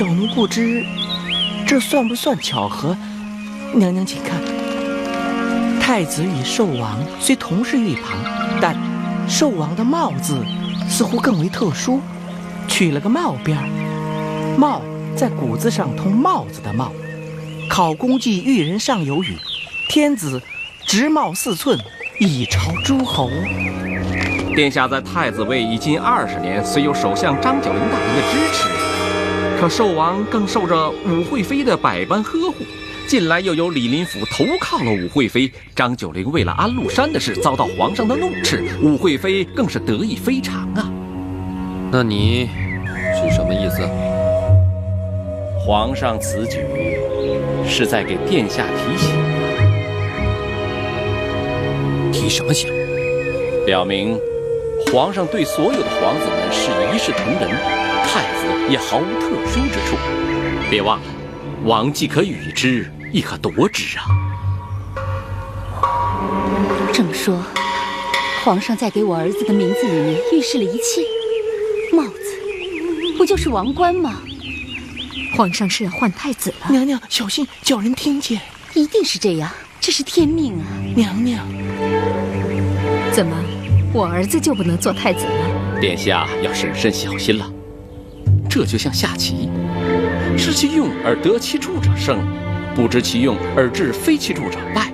小奴不知这算不算巧合？娘娘，请看，太子与寿王虽同是玉旁，但寿王的帽字似乎更为特殊，取了个帽边儿。帽在古字上通帽子的帽。考功记玉人上有语：“天子直帽四寸，以朝诸侯。”殿下在太子位已近二十年，虽有首相张九龄大人的支持，可寿王更受着武惠妃的百般呵护。近来又有李林甫投靠了武惠妃，张九龄为了安禄山的事遭到皇上的怒斥，武惠妃更是得意非常啊。那你是什么意思？皇上此举是在给殿下提醒，提什么醒？表明皇上对所有的皇子们是一视同仁，太子也毫无特殊之处。别忘了，王既可与之。亦可夺之啊！这么说，皇上在给我儿子的名字里面预示了一切。帽子，不就是王冠吗？皇上是要换太子了。娘娘，小心，叫人听见。一定是这样，这是天命啊！娘娘，怎么，我儿子就不能做太子了？殿下要审慎小心了。这就像下棋，知其用而得其助者胜。不知其用而致非其助者败。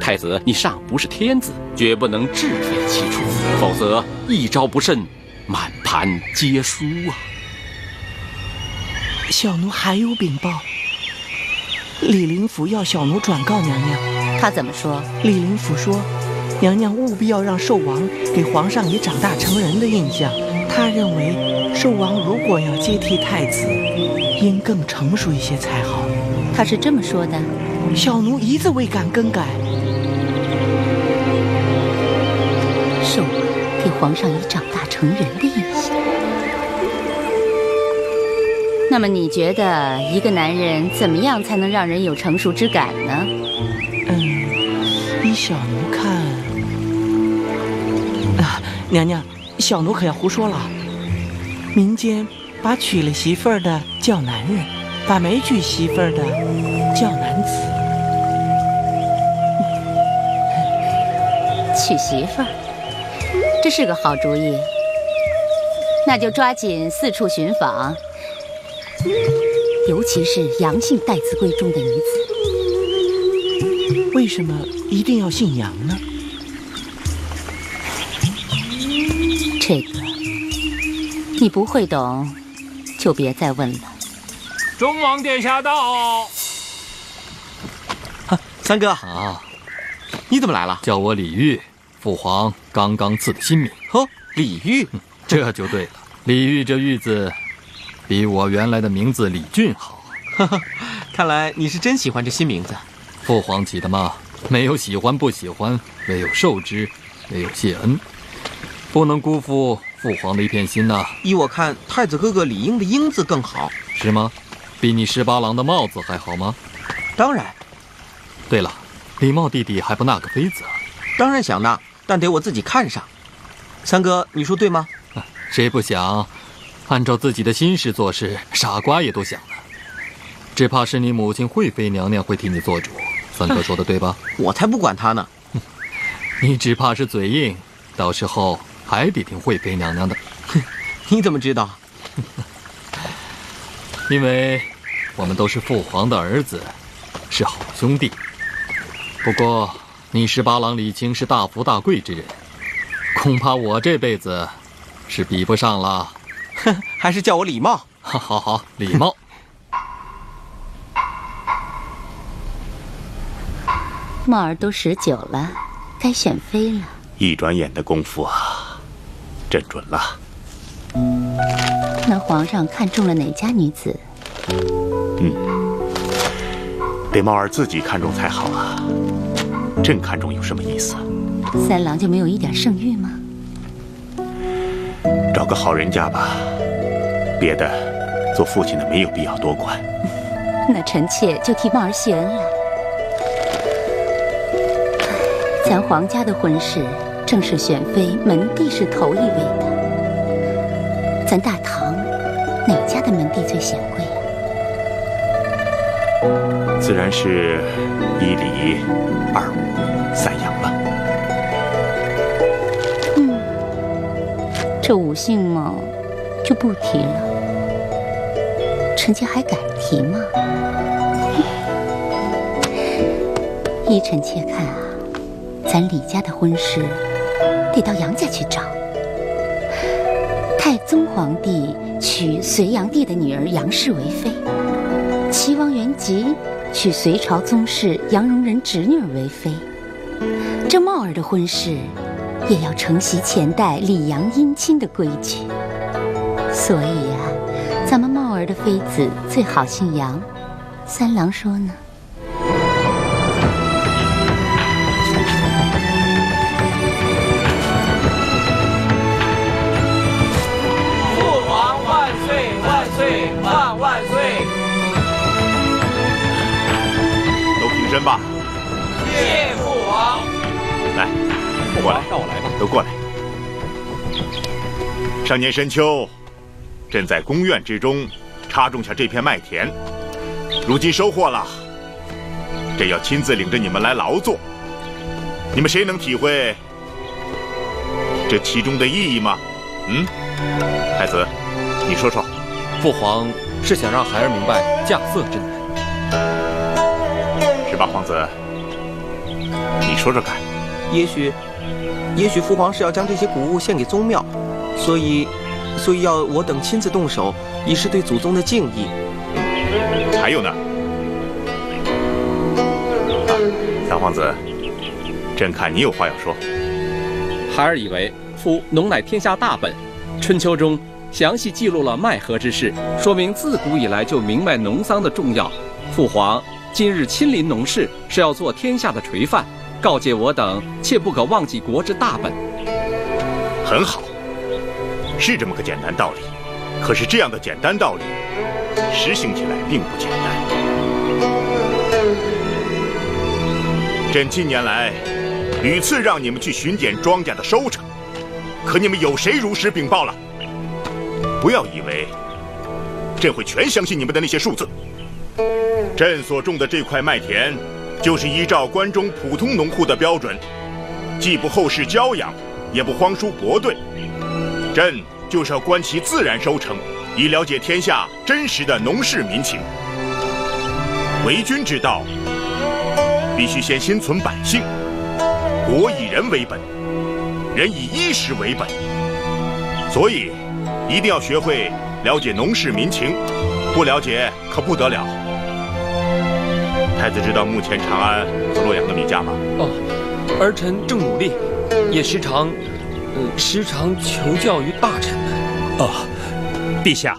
太子，你尚不是天子，绝不能志非其处，否则一招不慎，满盘皆输啊！小奴还有禀报，李林甫要小奴转告娘娘。他怎么说？李林甫说，娘娘务必要让寿王给皇上以长大成人的印象。他认为，寿王如果要接替太子，应更成熟一些才好。他是这么说的，小奴一字未敢更改。寿王给皇上以长大成人的印象。那么你觉得一个男人怎么样才能让人有成熟之感呢？嗯，依小奴看，啊，娘娘，小奴可要胡说了。民间把娶了媳妇儿的叫男人。把没娶媳妇儿的叫男子，娶媳妇儿，这是个好主意。那就抓紧四处寻访，尤其是杨姓待字闺中的女子。为什么一定要姓杨呢？这个你不会懂，就别再问了。忠王殿下到。三哥啊，你怎么来了？叫我李煜，父皇刚刚赐的新名。呵，李煜，这就对了。李煜这玉字，比我原来的名字李俊好。哈哈，看来你是真喜欢这新名字。父皇起的嘛，没有喜欢不喜欢，唯有受之，唯有谢恩，不能辜负父皇的一片心呐。依我看，太子哥哥李英的英字更好，是吗？比你十八郎的帽子还好吗？当然。对了，李茂弟弟还不纳个妃子？当然想纳，但得我自己看上。三哥，你说对吗？谁不想？按照自己的心事做事，傻瓜也都想呢。只怕是你母亲惠妃娘娘会替你做主。三哥说的对吧？我才不管他呢。你只怕是嘴硬，到时候还得听惠妃娘娘的。哼你怎么知道？因为。我们都是父皇的儿子，是好兄弟。不过，你十八郎李清是大富大贵之人，恐怕我这辈子是比不上了。哼，还是叫我李茂。好好好，李茂。茂儿都十九了，该选妃了。一转眼的功夫啊，朕准了。那皇上看中了哪家女子？嗯，得猫儿自己看中才好啊。朕看中有什么意思？三郎就没有一点圣誉吗？找个好人家吧，别的，做父亲的没有必要多管。那臣妾就替猫儿谢恩了。咱皇家的婚事，正是选妃门第是头一位的。咱大唐哪家的门第最显贵？自然是一里、二五、三阳了。嗯，这五姓嘛，就不提了。臣妾还敢提吗？依臣妾看啊，咱李家的婚事得到杨家去找。太宗皇帝娶隋炀帝的女儿杨氏为妃，齐王元吉娶隋朝宗室杨荣仁侄女为妃。这茂儿的婚事，也要承袭前代李杨姻亲的规矩。所以呀，咱们茂儿的妃子最好姓杨。三郎说呢？身吧，谢父王。来，过来，让我来吧。都过来。上年深秋，朕在宫苑之中插种下这片麦田，如今收获了，朕要亲自领着你们来劳作。你们谁能体会这其中的意义吗？嗯，太子，你说说。父皇是想让孩儿明白稼穑之难。十八皇子，你说说看。也许，也许父皇是要将这些古物献给宗庙，所以，所以要我等亲自动手，以示对祖宗的敬意。还有呢？啊，三皇子，朕看你有话要说。孩儿以为，夫农乃天下大本，春秋中详细记录了麦禾之事，说明自古以来就明白农桑的重要。父皇。今日亲临农事，是要做天下的垂范，告诫我等切不可忘记国之大本。很好，是这么个简单道理。可是这样的简单道理，实行起来并不简单。朕近年来屡次让你们去巡检庄稼的收成，可你们有谁如实禀报了？不要以为朕会全相信你们的那些数字。朕所种的这块麦田，就是依照关中普通农户的标准，既不后世骄养，也不荒疏薄对。朕就是要观其自然收成，以了解天下真实的农事民情。为君之道，必须先心存百姓，国以人为本，人以衣食为本。所以，一定要学会了解农事民情，不了解可不得了。太子知道目前长安和洛阳的米价吗？哦，儿臣正努力，也时常，呃，时常求教于大臣们。哦，陛下，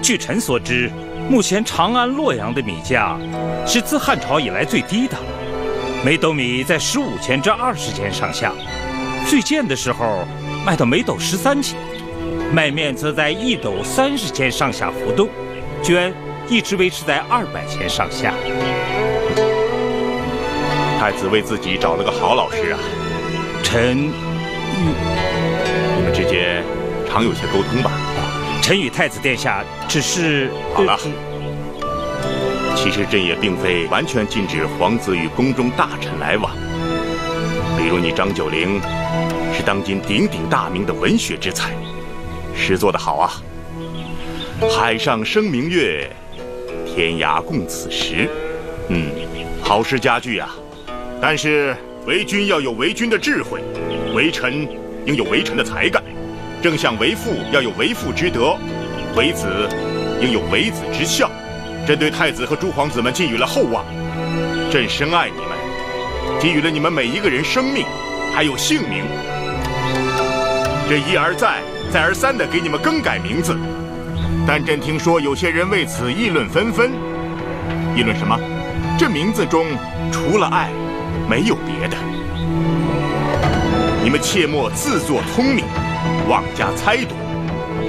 据臣所知，目前长安、洛阳的米价是自汉朝以来最低的，每斗米在十五钱至二十钱上下，最贱的时候卖到每斗十三钱，卖面则在一斗三十钱上下浮动，绢一直维持在二百钱上下。太子为自己找了个好老师啊！臣与你们之间常有些沟通吧？臣与太子殿下只是好了。其实朕也并非完全禁止皇子与宫中大臣来往。比如你张九龄，是当今鼎鼎大名的文学之才，诗做得好啊！海上生明月，天涯共此时。嗯，好诗佳句啊！但是为君要有为君的智慧，为臣应有为臣的才干，正像为父要有为父之德，为子应有为子之孝。朕对太子和诸皇子们寄予了厚望，朕深爱你们，给予了你们每一个人生命，还有姓名。朕一而再、再而三地给你们更改名字，但朕听说有些人为此议论纷纷。议论什么？这名字中除了爱。没有别的，你们切莫自作聪明，妄加猜度，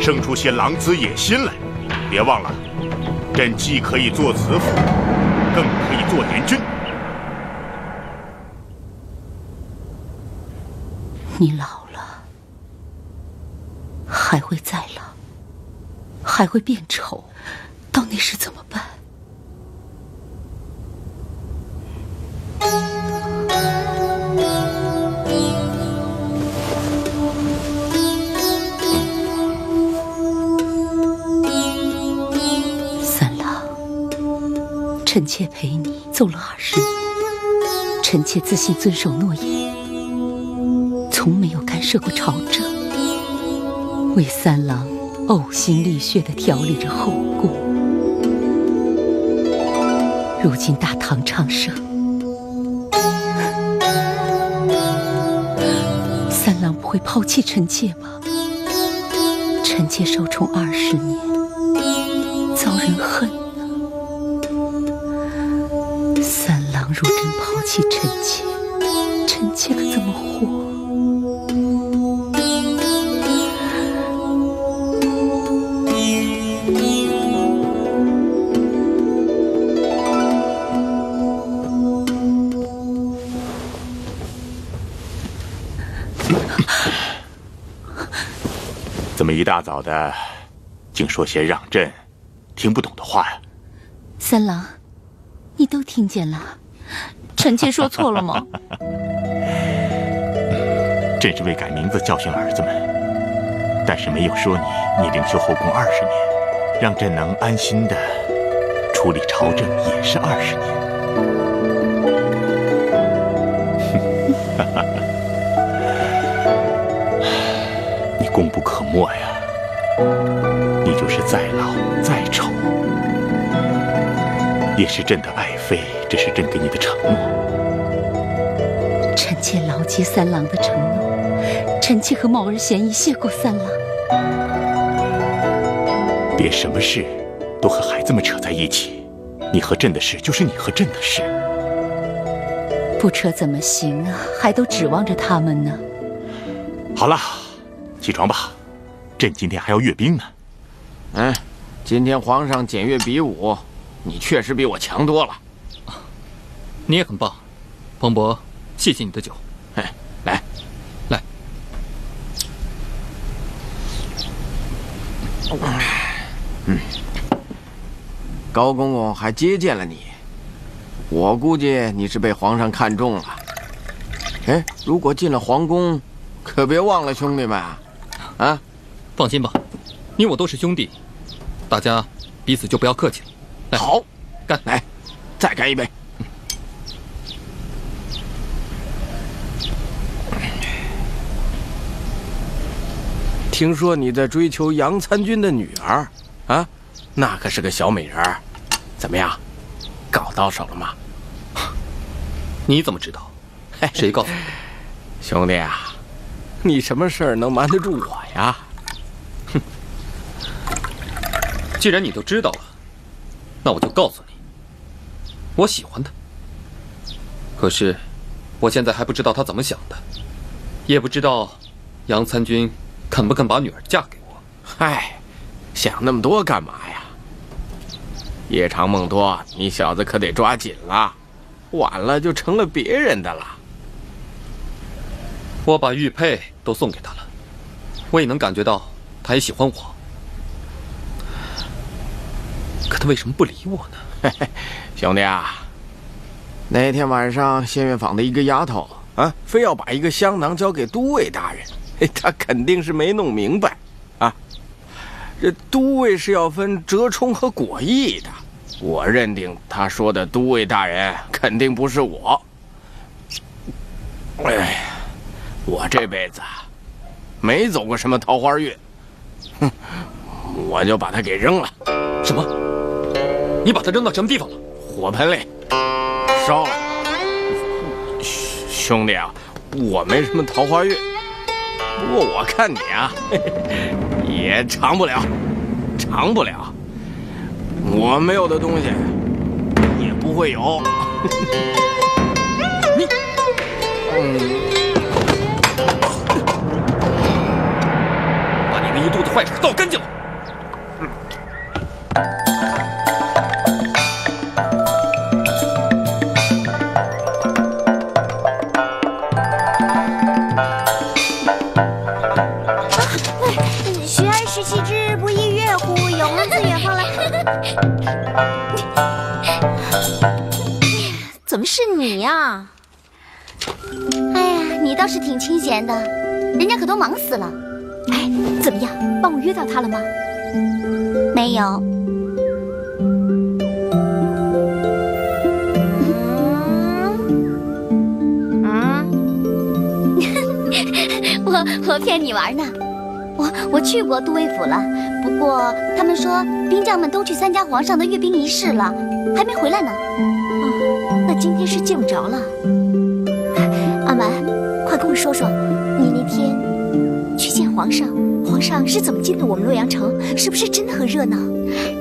生出些狼子野心来。别忘了，朕既可以做慈父，更可以做年君。你老了，还会再老，还会变丑，到那时怎么办？臣妾陪你走了二十年，臣妾自信遵守诺言，从没有干涉过朝政，为三郎呕心沥血地调理着后宫。如今大唐昌盛，三郎不会抛弃臣妾吗？臣妾受宠二十年，如真抛弃臣妾，臣妾可怎么活？怎么一大早的，竟说些让朕听不懂的话呀？三郎，你都听见了。臣妾说错了吗？朕是为改名字教训儿子们，但是没有说你，你领袖后宫二十年，让朕能安心的处理朝政也是二十年。你功不可没呀！你就是再老再丑，也是朕的爱妃。这是朕给你的承诺。臣妾牢记三郎的承诺。臣妾和茂儿贤义谢过三郎。别什么事都和孩子们扯在一起。你和朕的事就是你和朕的事。不扯怎么行啊？还都指望着他们呢。好了，起床吧。朕今天还要阅兵呢。嗯，今天皇上检阅比武，你确实比我强多了。你也很棒，彭博，谢谢你的酒。哎，来，来。嗯，高公公还接见了你，我估计你是被皇上看中了。哎，如果进了皇宫，可别忘了兄弟们啊！啊，放心吧，你我都是兄弟，大家彼此就不要客气了。好，干，来，再干一杯。听说你在追求杨参军的女儿，啊，那可是个小美人儿，怎么样，搞到手了吗？你怎么知道？谁告诉你？兄弟啊，你什么事儿能瞒得住我呀？哼！既然你都知道了，那我就告诉你，我喜欢他。可是，我现在还不知道他怎么想的，也不知道杨参军。肯不肯把女儿嫁给我？嗨，想那么多干嘛呀？夜长梦多，你小子可得抓紧了，晚了就成了别人的了。我把玉佩都送给他了，我也能感觉到他也喜欢我。可他为什么不理我呢？兄弟啊，那天晚上仙乐坊的一个丫头啊，非要把一个香囊交给都尉大人。他肯定是没弄明白，啊，这都尉是要分折冲和果毅的，我认定他说的都尉大人肯定不是我。哎呀，我这辈子没走过什么桃花运，哼，我就把他给扔了。什么？你把他扔到什么地方了？火盆里，烧了。兄弟啊，我没什么桃花运。不过我看你啊，也长不了，长不了。我没有的东西，也不会有。你，嗯，把你那一肚子坏水倒干净了。骗你玩呢。我我去过都尉府了，不过他们说兵将们都去参加皇上的阅兵仪式了，还没回来呢。哦，那今天是见不着了。阿蛮，快跟我说说，你那天去见皇上，皇上是怎么进的我们洛阳城？是不是真的很热闹？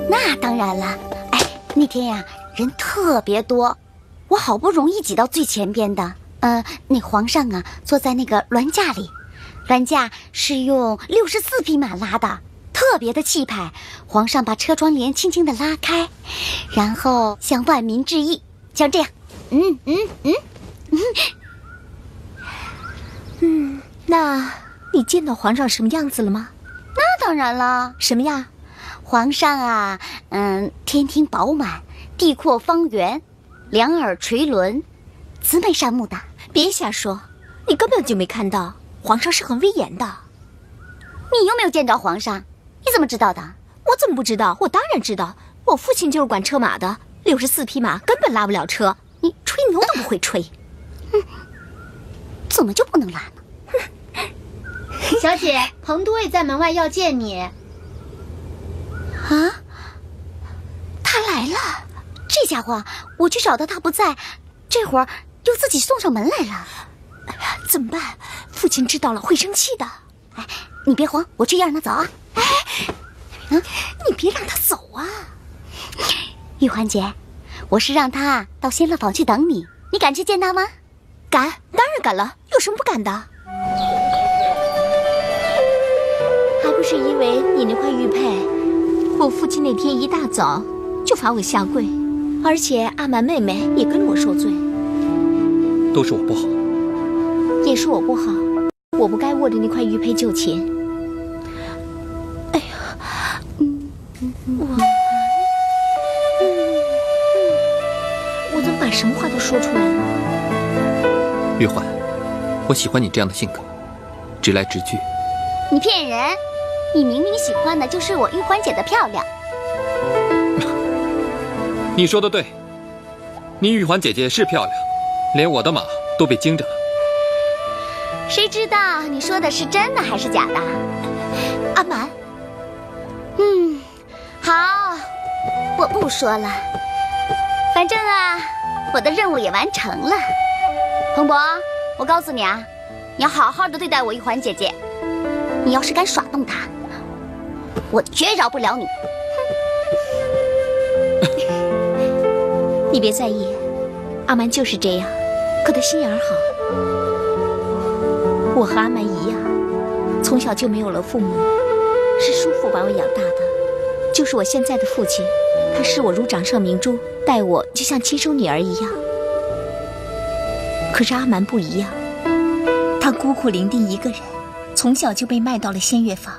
那当然了。哎，那天呀，人特别多，我好不容易挤到最前边的。呃，那皇上啊，坐在那个銮驾里。銮驾是用六十四匹马拉的，特别的气派。皇上把车窗帘轻轻的拉开，然后向万民致意，像这样。嗯嗯嗯嗯嗯。那你见到皇上什么样子了吗？那当然了。什么呀？皇上啊，嗯，天庭饱满，地阔方圆，两耳垂纶，慈眉善目的。别瞎说，你根本就没看到。皇上是很威严的，你又没有见着皇上，你怎么知道的？我怎么不知道？我当然知道，我父亲就是管车马的，六十四匹马根本拉不了车，你吹牛都不会吹。哼，怎么就不能拉呢？小姐，彭都尉在门外要见你。啊，他来了！这家伙，我去找他，他不在，这会儿又自己送上门来了。怎么办？父亲知道了会生气的。哎，你别慌，我去让他走啊。哎，嗯，你别让他走啊。玉环姐，我是让他到仙乐坊去等你，你敢去见他吗？敢，当然敢了，有什么不敢的？还不是因为你那块玉佩，我父亲那天一大早就罚我下跪，而且阿满妹妹也跟着我受罪。都是我不好。也是我不好，我不该握着那块玉佩就擒。哎呀，我，我怎么把什么话都说出来了？玉环，我喜欢你这样的性格，直来直去。你骗人！你明明喜欢的就是我玉环姐的漂亮。你说的对，你玉环姐姐是漂亮，连我的马都被惊着了。谁知道你说的是真的还是假的，阿蛮？嗯，好，我不说了。反正啊，我的任务也完成了。彭博，我告诉你啊，你要好好的对待我玉环姐姐。你要是敢耍弄她，我绝饶不了你。你别在意，阿蛮就是这样，可他心眼好。我和阿蛮一样，从小就没有了父母，是叔父把我养大的，就是我现在的父亲，他视我如掌上明珠，待我就像亲生女儿一样。可是阿蛮不一样，他孤苦伶仃一个人，从小就被卖到了仙乐坊，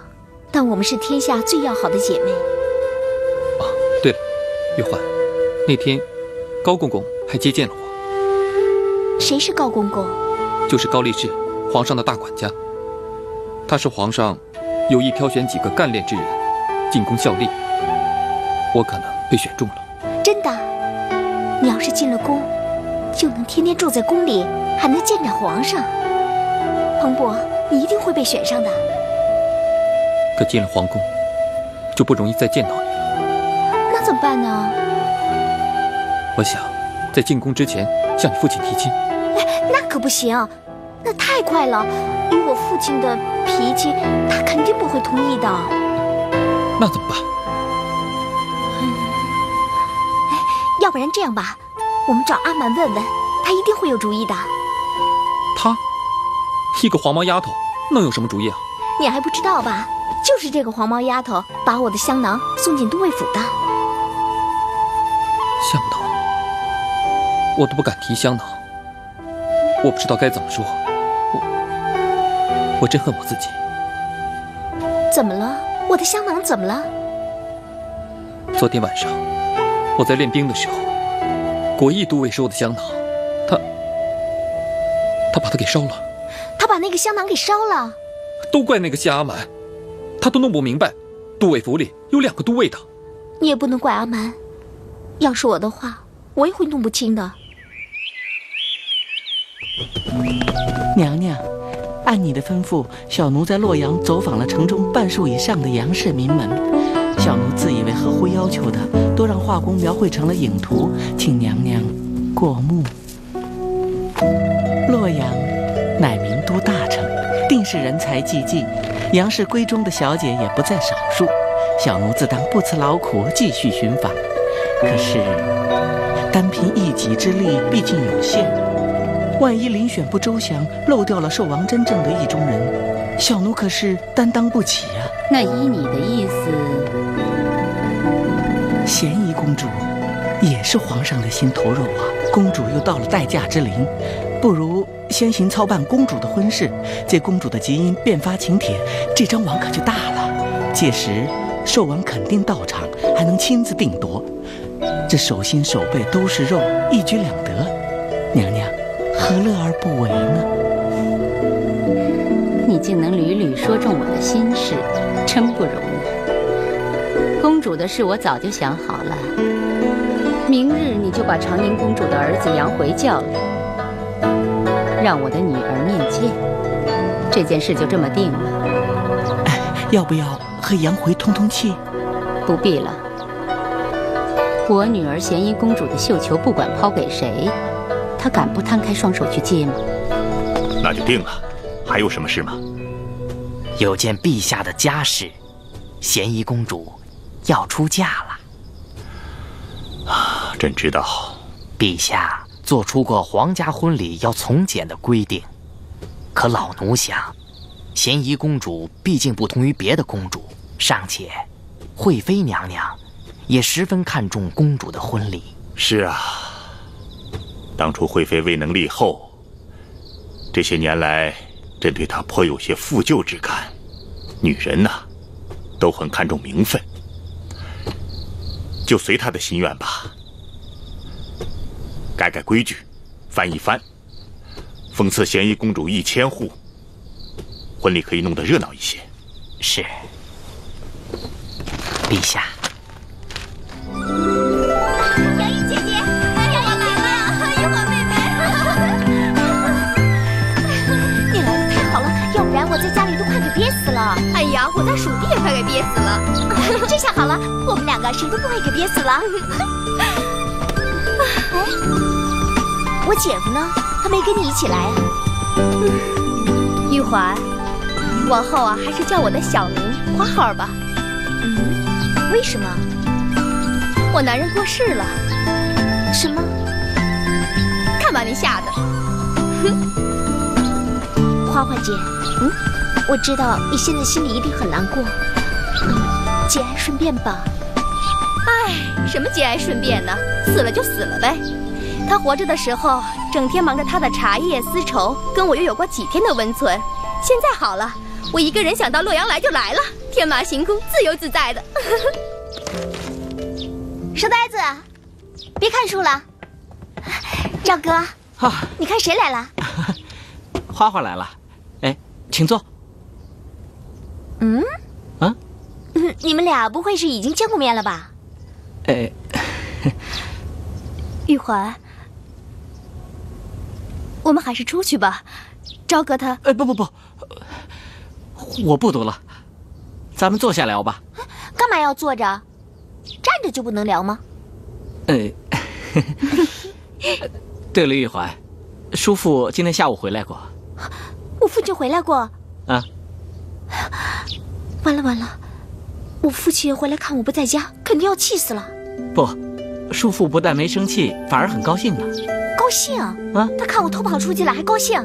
但我们是天下最要好的姐妹。哦，对了，玉环，那天高公公还接见了我。谁是高公公？就是高力士。皇上的大管家，他是皇上有意挑选几个干练之人进宫效力，我可能被选中了。真的？你要是进了宫，就能天天住在宫里，还能见着皇上。彭博，你一定会被选上的。可进了皇宫，就不容易再见到你了。那怎么办呢？我想在进宫之前向你父亲提亲。哎，那可不行。那太快了，以我父亲的脾气，他肯定不会同意的。那怎么办？哎，要不然这样吧，我们找阿满问问，他一定会有主意的。他，一个黄毛丫头，能有什么主意啊？你还不知道吧？就是这个黄毛丫头把我的香囊送进都尉府的。香囊，我都不敢提香囊，我不知道该怎么说。我真恨我自己。怎么了？我的香囊怎么了？昨天晚上我在练兵的时候，国义都尉收的香囊，他他把它给烧了。他把那个香囊给烧了。都怪那个谢阿蛮，他都弄不明白，都尉府里有两个都尉的。你也不能怪阿蛮，要是我的话，我也会弄不清的。娘娘。按你的吩咐，小奴在洛阳走访了城中半数以上的杨氏名门。小奴自以为合乎要求的，都让画工描绘成了影图，请娘娘过目。洛阳乃名都大城，定是人才济济，杨氏闺中的小姐也不在少数。小奴自当不辞劳苦，继续寻访。可是，单凭一己之力，毕竟有限。万一遴选不周详，漏掉了寿王真正的意中人，小奴可是担当不起啊。那依你的意思，咸宜公主也是皇上的心头肉啊。公主又到了待嫁之龄，不如先行操办公主的婚事，借公主的吉音变发请帖，这张网可就大了。届时，寿王肯定到场，还能亲自定夺，这手心手背都是肉，一举两得。娘娘。何乐而不为呢？你竟能屡屡说中我的心事，真不容易。公主的事我早就想好了，明日你就把长宁公主的儿子杨回叫来，让我的女儿面见。这件事就这么定了。哎，要不要和杨回通通气？不必了。我女儿咸宜公主的绣球，不管抛给谁。他敢不摊开双手去接吗？那就定了。还有什么事吗？有件陛下的家事，咸宜公主要出嫁了。啊，朕知道。陛下做出过皇家婚礼要从简的规定，可老奴想，咸宜公主毕竟不同于别的公主，尚且，惠妃娘娘也十分看重公主的婚礼。是啊。当初惠妃未能立后，这些年来，朕对她颇有些负疚之感。女人呐，都很看重名分，就随她的心愿吧。改改规矩，翻一翻，封赐咸宜公主一千户，婚礼可以弄得热闹一些。是，陛下。哎呀，我在蜀地也快给憋死了。这下好了，我们两个谁都不会给憋死了。哎，我姐夫呢？他没跟你一起来啊？玉环，往后啊，还是叫我的小名花号吧。嗯，为什么？我男人过世了。什么？看把你吓的。哼，花花姐，嗯。我知道你现在心里一定很难过，节哀顺变吧。哎，什么节哀顺变呢？死了就死了呗。他活着的时候，整天忙着他的茶叶丝绸，跟我又有过几天的温存。现在好了，我一个人想到洛阳来就来了，天马行空，自由自在的。书呆子，别看书了。赵哥，啊，你看谁来了？花花来了。哎，请坐。嗯，啊，你们俩不会是已经见过面了吧？哎，玉环，我们还是出去吧。朝哥他……哎，不不不，我不读了，咱们坐下聊吧。干嘛要坐着？站着就不能聊吗？哎，对了，玉环，叔父今天下午回来过。我父亲回来过。啊。完了完了，我父亲回来看我不在家，肯定要气死了。不，叔父不但没生气，反而很高兴呢。高兴啊！他看我偷跑出去了，还高兴。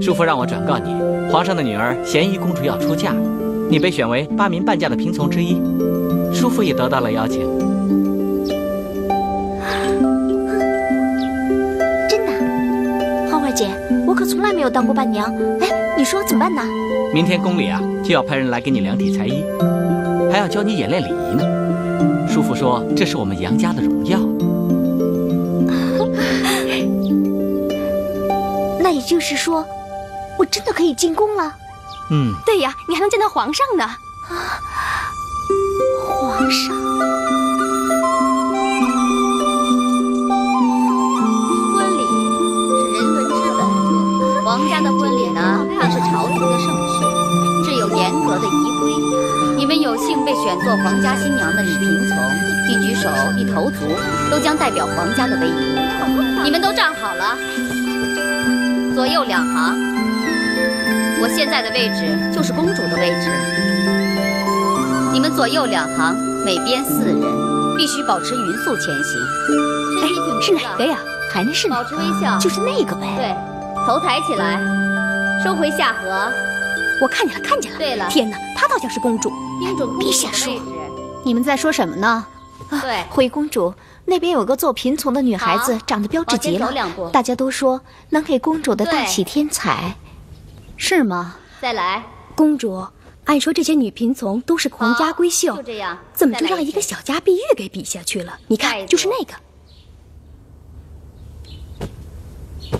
叔父让我转告你，皇上的女儿贤宜公主要出嫁，你被选为八名伴嫁的嫔从之一，叔父也得到了邀请。真的？花花姐，我可从来没有当过伴娘。哎，你说怎么办呢？明天宫里啊，就要派人来给你量体裁衣，还要教你演练礼仪呢。叔父说，这是我们杨家的荣耀。那也就是说，我真的可以进宫了。嗯，对呀，你还能见到皇上呢。啊 皇上，是朝廷的圣旨，这有严格的仪规。你们有幸被选做皇家新娘的女嫔从，一举手一投足都将代表皇家的威仪。你们都站好了，左右两行。我现在的位置就是公主的位置。你们左右两行，每边四人，必须保持匀速前行。哎，是哪个呀？还是保持微笑，就是那个呗。对，头抬起来。收回下颌。我看见了，看见了。对了，天哪，她倒像是公主。公主别瞎说。你们在说什么呢？对，回公主那边有个做嫔从的女孩子，长得标致极了。大家都说能给公主的大喜添彩，是吗？再来，公主。按说这些女嫔从都是皇家闺秀，就这样，怎么就让一个小家碧玉给比下去了？你看，就是那个。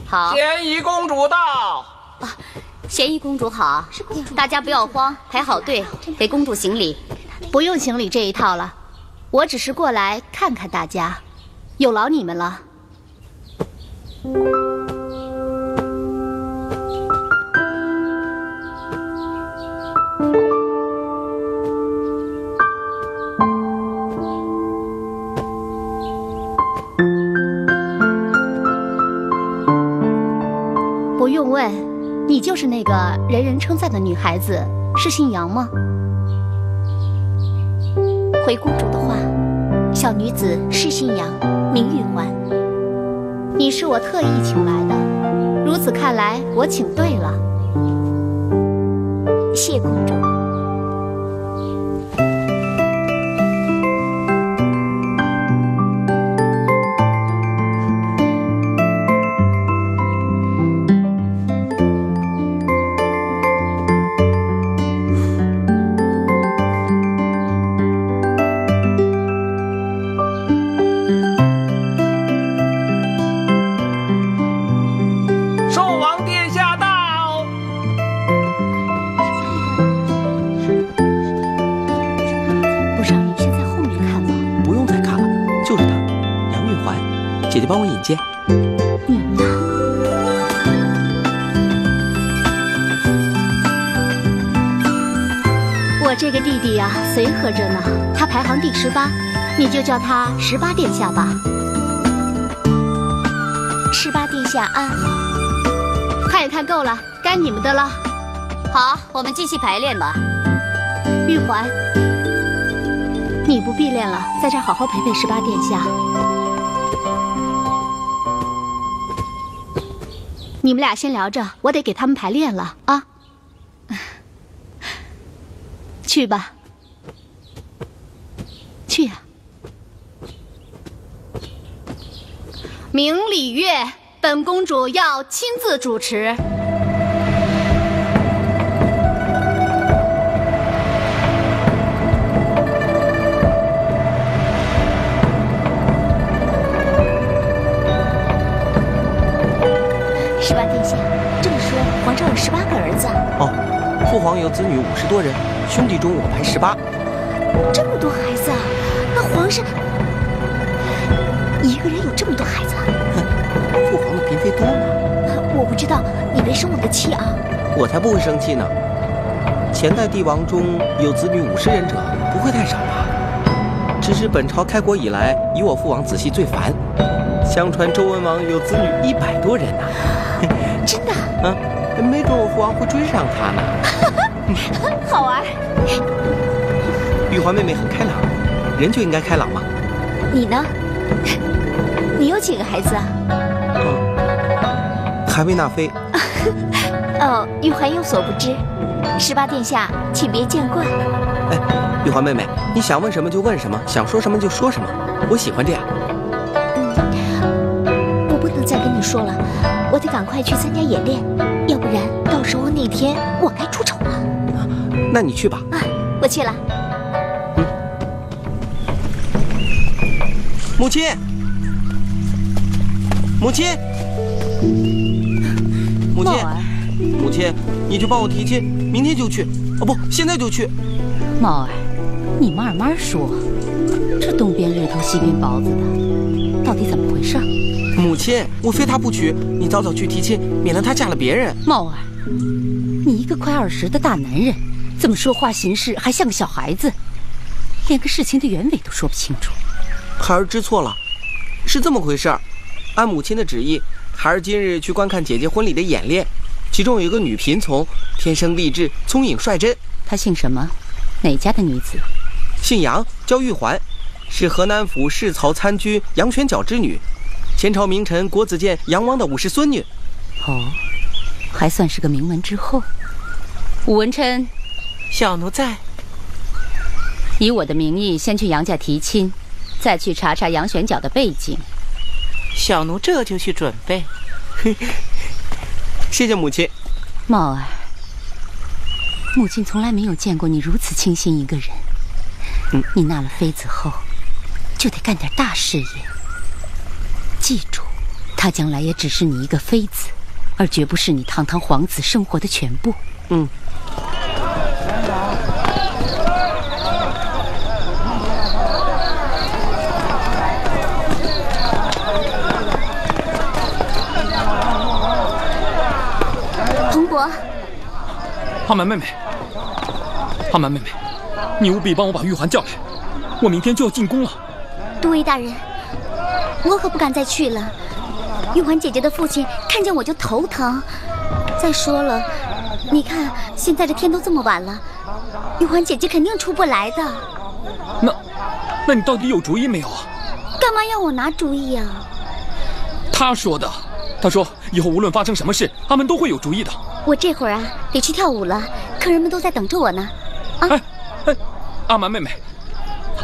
好，咸宜公主到。啊，咸宜公主好，大家不要慌，排好队，给公主行礼。不用行礼这一套了，我只是过来看看大家，有劳你们了。不用问，你就是那个人人称赞的女孩子，是姓杨吗？回公主的话，小女子是姓杨，名玉环。你是我特意请来的，如此看来，我请对了。谢公主。姐。你呢？我这个弟弟呀、随和着呢，他排行第十八，你就叫他十八殿下吧。十八殿下安。看也看够了，该你们的了。好，我们继续排练吧。玉环，你不必练了，在这儿好好陪陪十八殿下。你们俩先聊着，我得给他们排练了啊。去吧，去呀、明礼乐，本公主要亲自主持。子女五十多人，兄弟中我排十八。这么多孩子啊！那皇上一个人有这么多孩子？哼父皇的嫔妃多吗？我不知道，你别生我的气啊！我才不会生气呢。前代帝王中有子女五十人者，不会太少吧？只是本朝开国以来，以我父王子系最繁。相传周文王有子女一百多人呢、真的？啊，没准我父王会追上他呢。好玩。玉环妹妹很开朗，人就应该开朗嘛。你呢？你有几个孩子啊？还未纳妃。哦，玉环有所不知，十八殿下，请别见怪。哎，玉环妹妹，你想问什么就问什么，想说什么就说什么，我喜欢这样。嗯我不能再跟你说了，我得赶快去参加演练，要不然到时候那天我该出丑了。那你去吧。啊，我去了。母亲，母亲，母亲，母亲，你去帮我提亲，明天就去。哦不，现在就去。茂儿，你慢慢说，这东边日头西边雹子的，到底怎么回事？母亲，我非他不娶，你早早去提亲，免得她嫁了别人。茂儿，你一个快二十的大男人，怎么说话行事还像个小孩子？连个事情的原委都说不清楚。孩儿知错了，是这么回事儿。按母亲的旨意，孩儿今日去观看姐姐婚礼的演练，其中有一个女贫从，天生丽质，聪颖率真。她姓什么？哪家的女子？姓杨，叫玉环，是河南府侍曹参军杨玄角之女，前朝名臣国子监杨汪的五世孙女。哦，还算是个名门之后。武文琛，小奴在。以我的名义先去杨家提亲，再去查查杨玄角的背景。小奴这就去准备。谢谢母亲。茂儿，母亲从来没有见过你如此倾心一个人。嗯，你纳了妃子后，就得干点大事业。记住，她将来也只是你一个妃子，而绝不是你堂堂皇子生活的全部。嗯。彭博，阿蛮妹妹，阿蛮妹妹，你务必帮我把玉环叫来，我明天就要进宫了。都尉大人，我可不敢再去了。玉环姐姐的父亲看见我就头疼。再说了，你看现在这天都这么晚了，玉环姐姐肯定出不来的。那，那你到底有主意没有啊？干嘛要我拿主意啊？他说的，他说以后无论发生什么事，阿门都会有主意的。我这会儿啊得去跳舞了，客人们都在等着我呢。啊，哎哎，阿蛮妹妹，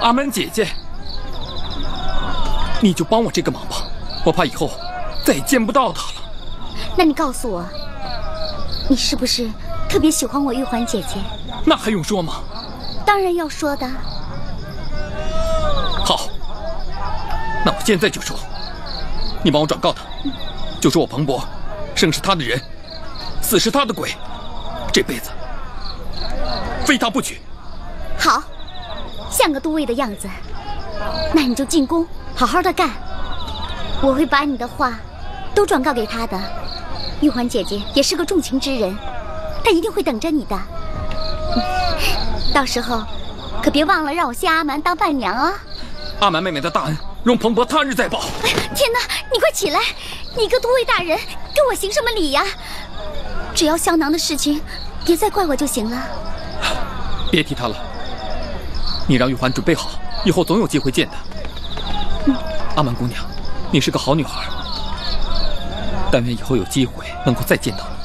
阿蛮姐姐，你就帮我这个忙吧，我怕以后再也见不到她了。那你告诉我，你是不是特别喜欢我玉环姐姐？那还用说吗？当然要说的。好，那我现在就说，你帮我转告他，就说我彭博，生是他的人，死是他的鬼，这辈子非他不娶。好，像个都尉的样子。那你就进宫，好好的干。我会把你的话都转告给他的。玉环姐姐也是个重情之人，她一定会等着你的。到时候可别忘了让我谢阿蛮当伴娘啊！阿蛮妹妹的大恩，容彭伯他日再报。哎天哪，你快起来！你一个都尉大人，跟我行什么礼呀？只要香囊的事情，别再怪我就行了。别提他了，你让玉环准备好，以后总有机会见的。嗯、阿蛮姑娘，你是个好女孩，但愿以后有机会能够再见到你。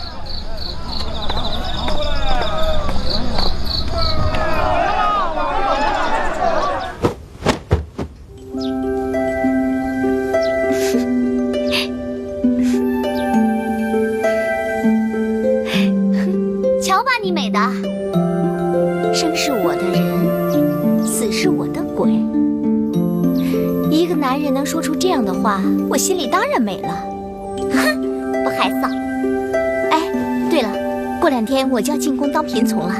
就要进宫当嫔从了，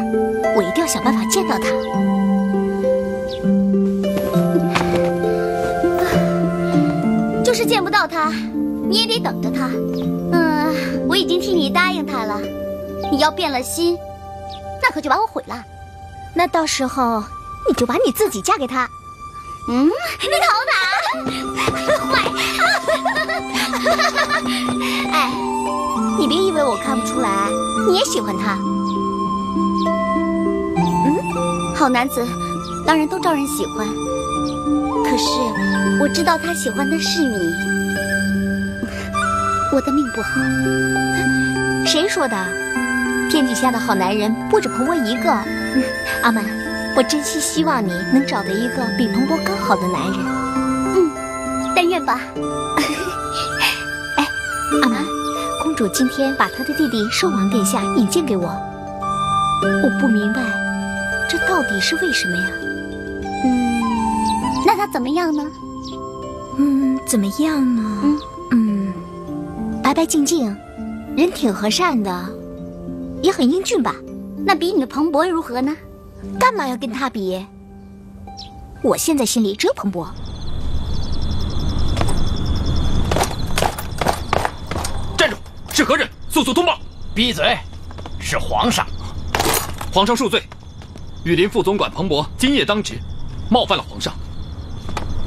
我一定要想办法见到他。就是见不到他，你也得等着他。嗯，我已经替你答应他了。你要变了心，那可就把我毁了。那到时候你就把你自己嫁给他。嗯，你讨打，坏！哎，你别以为我看不出来，你也喜欢他。嗯，好男子当然都招人喜欢。可是我知道他喜欢的是你，我的命不好。谁说的？天底下的好男人不止彭博一个，阿曼，我真心希望你能找到一个比彭博更好的男人。嗯，但愿吧。哎，阿满，公主今天把她的弟弟寿王殿下引荐给我，我不明白，这到底是为什么呀？嗯，那他怎么样呢？嗯，怎么样呢？嗯嗯，白白净净，人挺和善的。也很英俊吧？那比你的彭博如何呢？干嘛要跟他比？我现在心里只有彭博。站住！是何人？速速通报！闭嘴！是皇上。皇上恕罪。御林副总管彭博今夜当值，冒犯了皇上。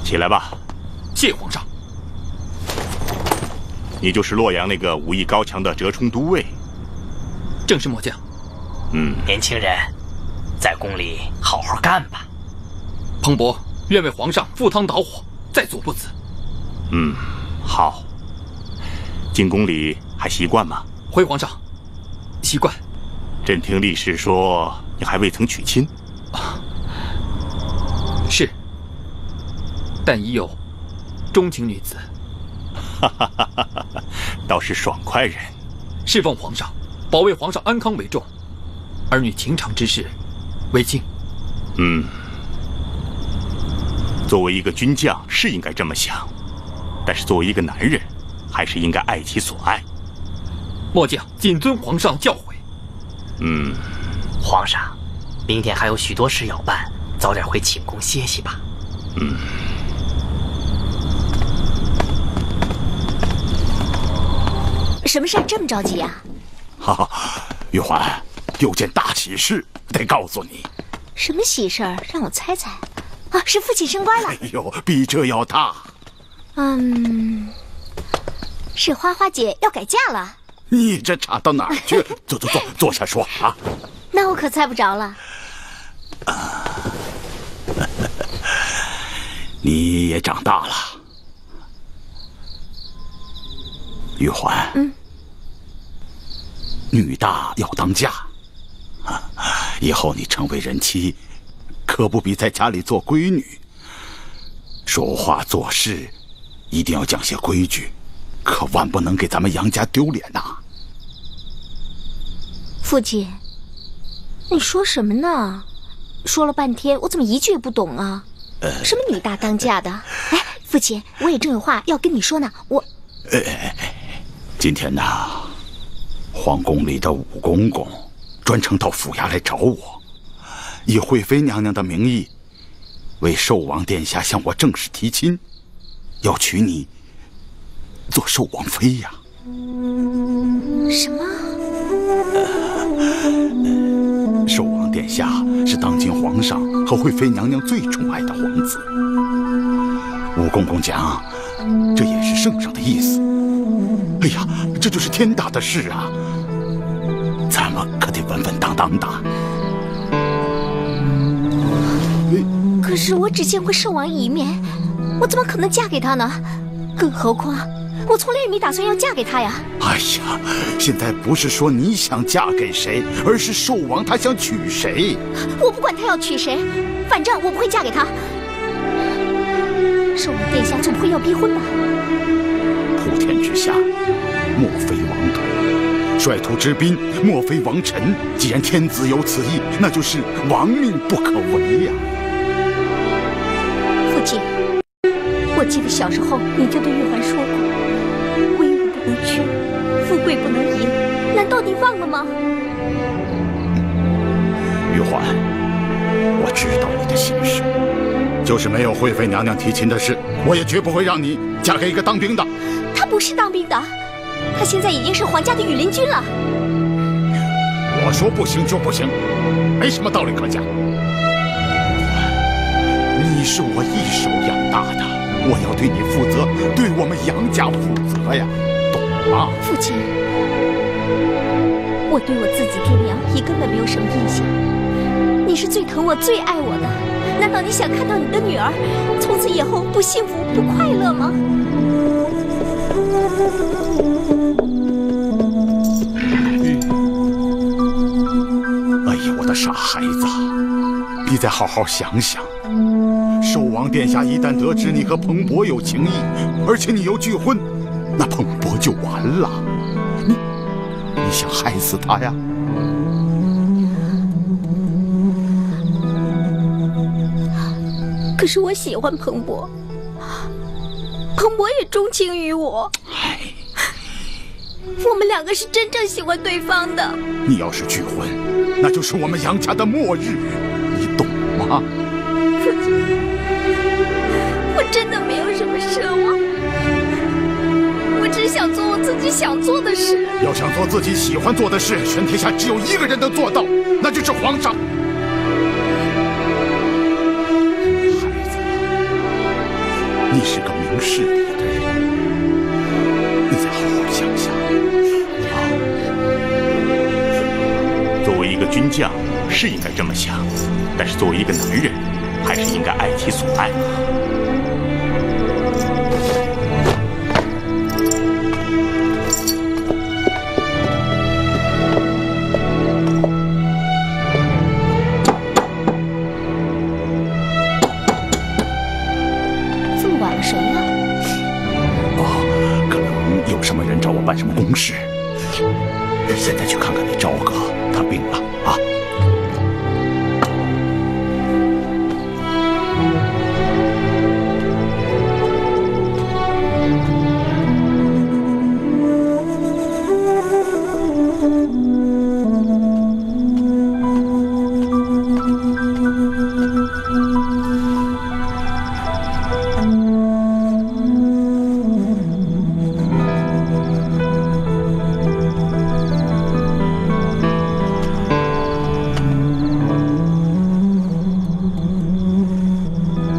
起来吧。谢皇上。你就是洛阳那个武艺高强的折冲都尉。正是末将。嗯，年轻人，在宫里好好干吧。彭博愿为皇上赴汤蹈火，在所不辞。嗯，好。进宫里还习惯吗？回皇上，习惯。朕听历史说，你还未曾娶亲。啊，是。但已有钟情女子。哈哈哈哈哈！倒是爽快人。侍奉皇上，保卫皇上安康为重，儿女情长之事为轻。嗯，作为一个军将是应该这么想，但是作为一个男人，还是应该爱其所爱。末将谨遵皇上教诲。嗯，皇上，明天还有许多事要办，早点回寝宫歇息吧。嗯。什么事这么着急呀？哈哈，玉环，有件大喜事得告诉你。什么喜事儿？让我猜猜。啊，是父亲升官了。哎呦，比这要大。嗯，是花花姐要改嫁了。你这差到哪儿去？坐坐坐，坐下说啊。那我可猜不着了。啊，你也长大了，玉环。嗯。女大要当嫁，以后你成为人妻，可不比在家里做闺女。说话做事一定要讲些规矩，可万不能给咱们杨家丢脸呐！父亲，你说什么呢？说了半天，我怎么一句也不懂啊？什么女大当嫁的？哎，父亲，我也正有话要跟你说呢。我，今天呢？皇宫里的武公公专程到府衙来找我，以惠妃娘娘的名义，为寿王殿下向我正式提亲，要娶你做寿王妃呀。什么？寿王殿下是当今皇上和惠妃娘娘最宠爱的皇子。武公公讲，这也是圣上的意思。哎呀，这就是天大的事啊！咱们可得稳稳当当的。可是我只见过寿王一面，我怎么可能嫁给他呢？更何况，我从来也没打算要嫁给他呀。哎呀，现在不是说你想嫁给谁，而是寿王他想娶谁。我不管他要娶谁，反正我不会嫁给他。寿王殿下总不会要逼婚吧？普天之下，莫非王土；率土之滨，莫非王臣。既然天子有此意，那就是王命不可违呀。父亲，我记得小时候你就对玉环说过：“了吗？玉环，我知道你的心事。就是没有惠妃娘娘提亲的事，我也绝不会让你嫁给一个当兵的。他不是当兵的，他现在已经是皇家的羽林军了。我说不行就不行，没什么道理可讲。你是我一手养大的，我要对你负责，对我们杨家负责呀，懂吗？父亲，我对我自己爹娘也根本没有什么印象。你是最疼我、最爱我的。难道你想看到你的女儿从此以后不幸福、不快乐吗？哎呀，我的傻孩子，你再好好想想。寿王殿下一旦得知你和彭博有情谊，而且你又拒婚，那彭博就完了。你，想害死他呀？可是我喜欢彭博，彭博也钟情于我，我们两个是真正喜欢对方的。你要是拒婚，那就是我们杨家的末日，己想做的事。要想做自己喜欢做的事，全天下只有一个人能做到，那就是皇上。孩子，你是个明事理的人，你再好好想想。作为一个军将，是应该这么想，但是作为一个男人，还是应该爱其所爱。事。现在去看看你朝哥，他病了。